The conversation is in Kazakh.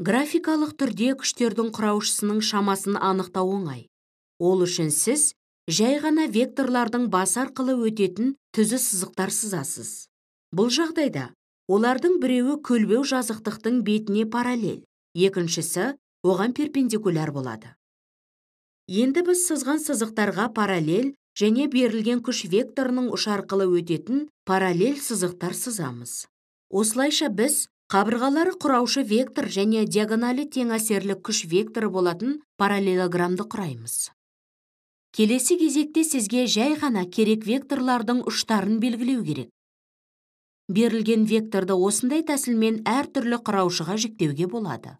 графикалық түрде күштердің құраушысының шамасын анықтау оңай. Ол үшін сіз жай ғана векторлардың бас арқылы өтетін түзі сызықтар сызасыз. Бұл жағдайда олардың біреуі көлбеу жазықтықтың бетіне параллель екіншісі оған перпендикуляр болады. Енді біз сызған сызықтарға параллель және берілген күш векторының ұшы арқылы өтетін параллель сызықтар сызамыз. Осылайша біз қабырғалары құраушы вектор және диагоналі тең әсерлі күш векторы болатын параллелограммды құраймыз. Келесі кезекте сізге жай ғана керек векторлардың ұштарын белгілеу керек. Берілген векторды осындай тәсілмен әртүрлі құраушыға жіктеуге болады.